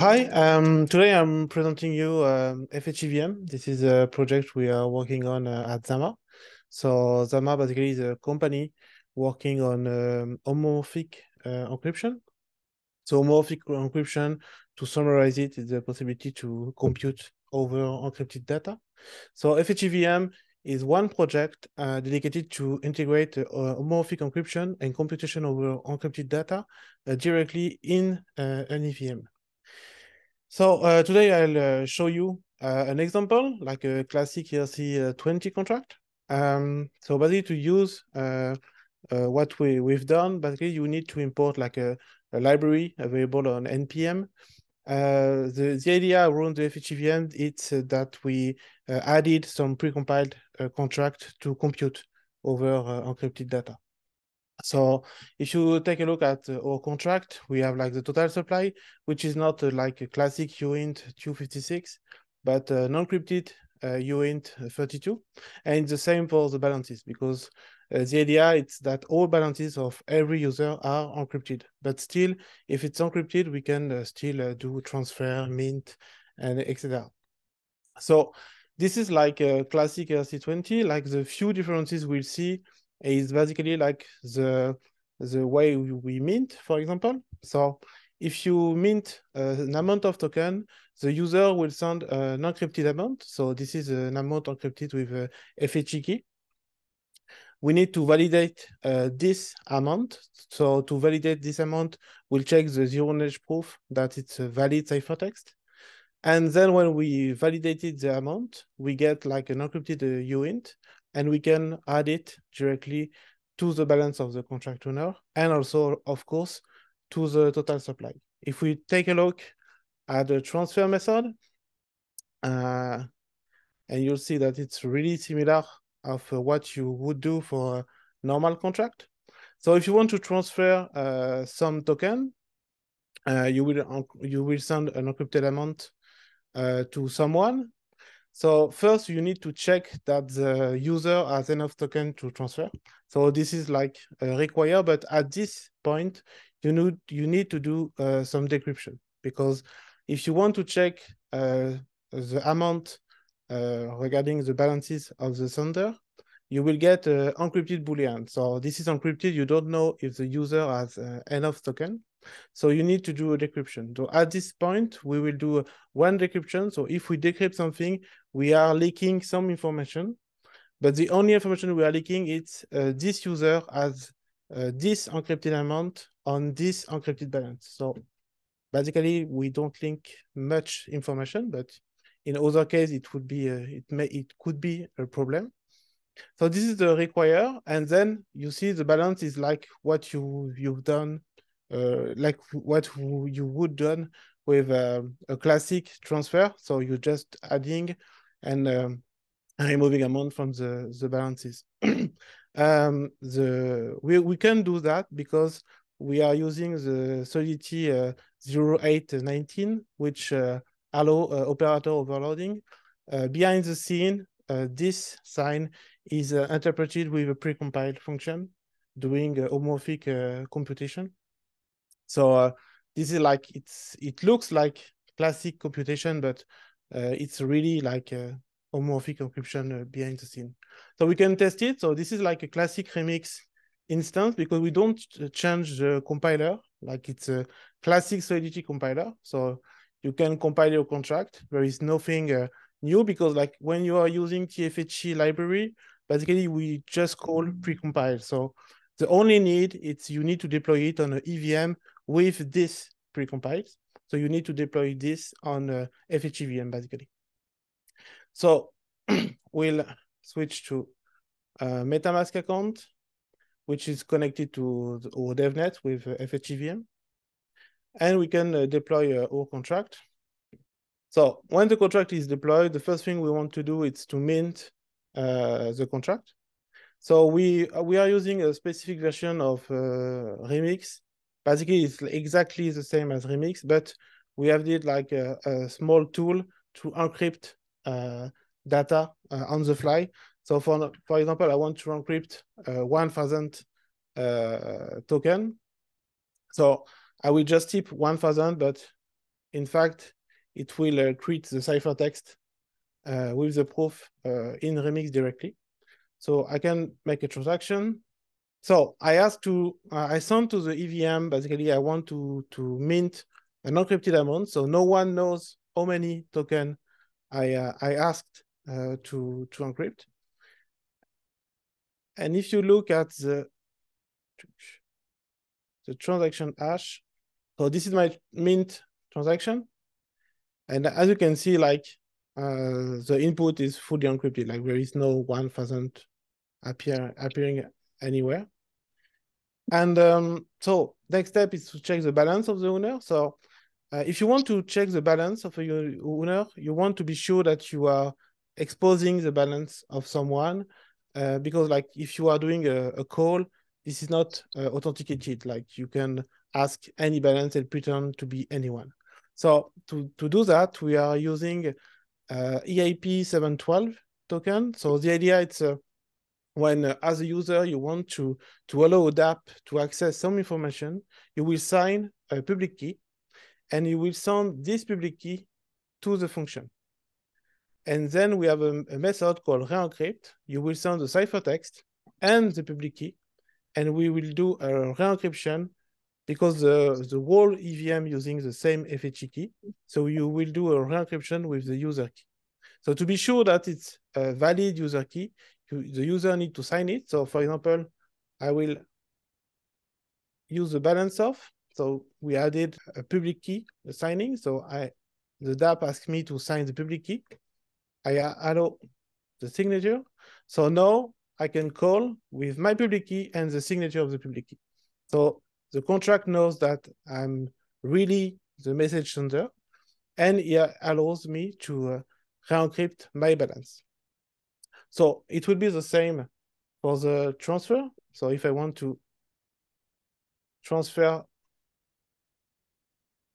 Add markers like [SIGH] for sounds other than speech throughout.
Hi, um, today I'm presenting you um, FHEVM. This is a project we are working on uh, at Zama. So Zama basically is a company working on um, homomorphic uh, encryption. So homomorphic encryption, to summarize it, is the possibility to compute over encrypted data. So FHEVM is one project uh, dedicated to integrate uh, homomorphic encryption and computation over encrypted data uh, directly in uh, an EVM. So today I'll show you an example, like a classic ERC20 contract. Um, so basically to use uh, what we, we've done, basically you need to import like a, a library available on NPM. Uh, the, the idea around the FHEVM is that we added some precompiled contract to compute over encrypted data. So if you take a look at uh, our contract, we have like the total supply, which is not uh, like a classic uint 256, but uh, non-encrypted Uh, uint 32. And the same for the balances because uh, the idea is that all balances of every user are encrypted. But still, if it's encrypted, we can uh, still do transfer, mint, and etc. So this is like a classic ERC20, like the few differences we'll see is basically like the the way we mint, for example. So if you mint uh, an amount of token, the user will send an encrypted amount. So this is an amount encrypted with a FHE key. We need to validate uh, this amount. So to validate this amount, we'll check the zero knowledge proof that it's a valid ciphertext. And then when we validated the amount, we get like an encrypted uh, uint and we can add it directly to the balance of the contract owner and also, of course, to the total supply. If we take a look at the transfer method, uh, and you'll see that it's really similar of uh, what you would do for a normal contract. So if you want to transfer uh, some token, uh, you will you will send an encrypted amount uh, to someone so first you need to check that the user has enough token to transfer. So this is like uh, required, but at this point, you need, you need to do uh, some decryption because if you want to check uh, the amount uh, regarding the balances of the sender, you will get uh, encrypted boolean. So this is encrypted. You don't know if the user has enough token. So you need to do a decryption. So at this point, we will do one decryption. So if we decrypt something, we are leaking some information, but the only information we are leaking is uh, this user has uh, this encrypted amount on this encrypted balance. So basically, we don't link much information, but in other case, it would be a, it may it could be a problem. So this is the require, and then you see the balance is like what you you've done uh, like what you would done with um, a classic transfer. So you're just adding and um, removing amount from the, the balances. [CLEARS THROAT] um, the we, we can do that because we are using the Solidity uh, 0819, which uh, allow uh, operator overloading. Uh, behind the scene, uh, this sign is uh, interpreted with a precompiled function doing homomorphic computation. So uh, this is like it's it looks like classic computation, but uh, it's really like a homomorphic encryption uh, behind the scene. So we can test it. So this is like a classic remix instance because we don't change the compiler. Like it's a classic Solidity compiler. So you can compile your contract. There is nothing uh, new because like when you are using TFHE library, basically we just call precompile. So the only need is you need to deploy it on an EVM with this precompiled. So you need to deploy this on uh, FHEVM basically. So [CLEARS THROAT] we'll switch to a MetaMask account, which is connected to our DevNet with uh, FHEVM. And we can uh, deploy uh, our contract. So when the contract is deployed, the first thing we want to do is to mint uh, the contract. So we we are using a specific version of uh, Remix basically it's exactly the same as Remix, but we have did like a, a small tool to encrypt uh, data uh, on the fly. So for for example, I want to encrypt uh, 1,000 uh, token. So I will just tip 1000, but in fact, it will uh, create the ciphertext uh, with the proof in Remix directly. So I can make a transaction. So I ask to, uh, I send to the EVM, basically I want to, to mint an encrypted amount. So no one knows how many token I, uh, I asked uh, to, to encrypt. And if you look at the, the transaction hash, so this is my mint transaction. And as you can see, like uh, the input is fully encrypted. Like there is no 1000 appear appearing anywhere. And um, so next step is to check the balance of the owner. So uh, if you want to check the balance of your owner, you want to be sure that you are exposing the balance of someone uh, because like if you are doing a, a call, this is not uh, authenticated. Like you can ask any balance and pretend to be anyone. So to, to do that, we are using uh, EIP 712 token. So the idea it's uh, when uh, as a user you want to to allow a DApp to access some information, you will sign a public key and you will send this public key to the function. And then we have a, a method called re-encrypt. You will send the ciphertext and the public key, and we will do a re-encryption because the, the whole EVM using the same FHE key. So you will do a re-encryption with the user key. So to be sure that it's a valid user key, the user need to sign it. So for example, I will use the balance of. So we added a public key the signing. So I the DApp asked me to sign the public key. I allow the signature. So now I can call with my public key and the signature of the public key. So the contract knows that I'm really the message sender, and it allows me to uh, re-encrypt my balance. So it will be the same for the transfer. So if I want to transfer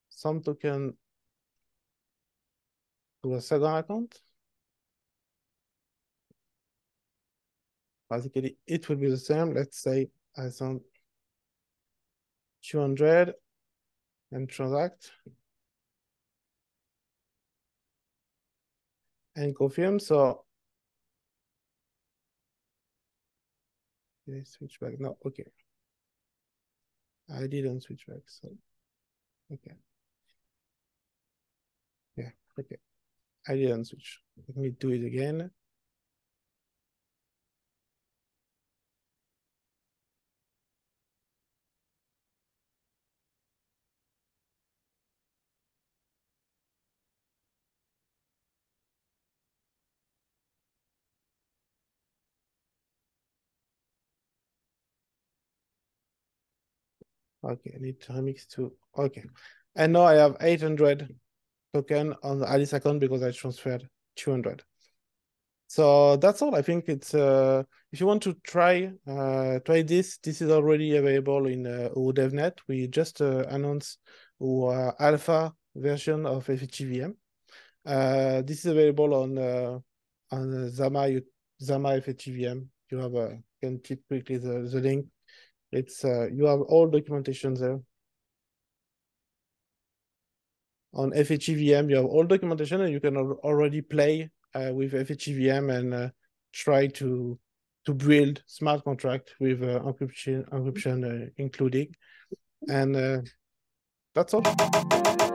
some token to a second account, basically it will be the same. Let's say I send 200 and transact and confirm. So did I switch back? No, okay. I didn't switch back. So okay. Yeah, okay. I didn't switch. Let me do it again. Okay, I need to remix to, okay. And now I have 800 token on the Alice account because I transferred 200. So that's all. I think it's, uh, if you want to try uh, try this, this is already available in uh, DevNet. We just uh, announced our alpha version of FHEVM. Uh, this is available on uh, on Zama, Zama FHEVM. You have a, can click quickly the, the link it's uh, you have all documentation there. On FHEVM, you have all documentation and you can already play uh, with FHEVM and uh, try to to build smart contract with uh, encryption encryption uh, including. And uh, that's all.